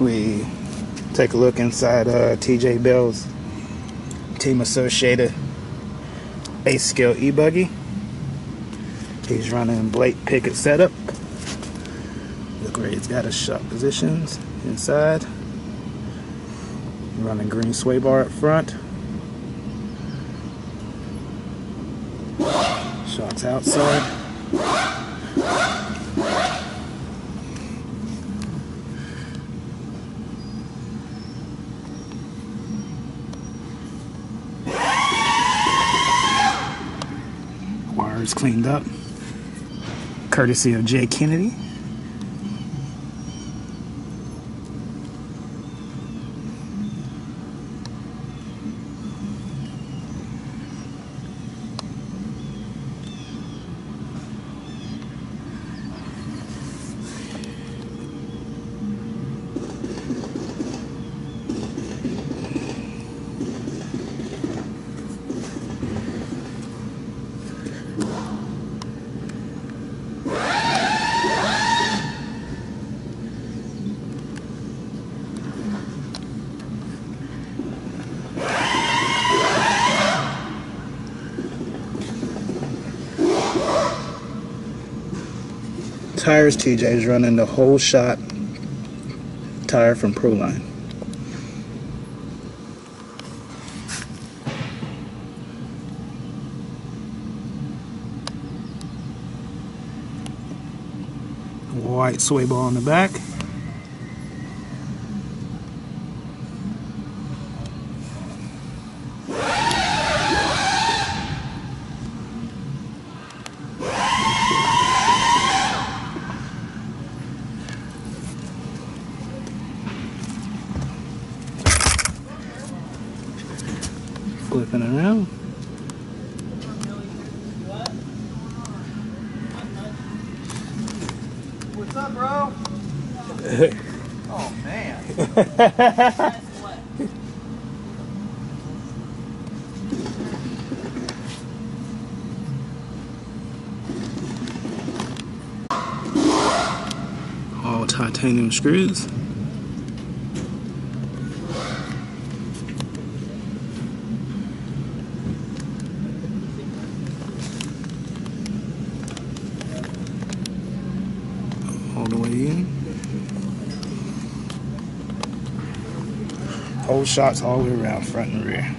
we take a look inside uh, TJ Bell's Team Associated A Scale E-Buggy. He's running Blake Pickett setup. Look where he's got his shot positions inside. Running green sway bar up front. Shots outside. Wires cleaned up. Courtesy of Jay Kennedy. Tires TJ is running the Holeshot tire from Proline. White sway ball on the back. Flipping around. What's up, bro? oh man. All titanium screws. the way in. Holeshots all the way around, front and rear.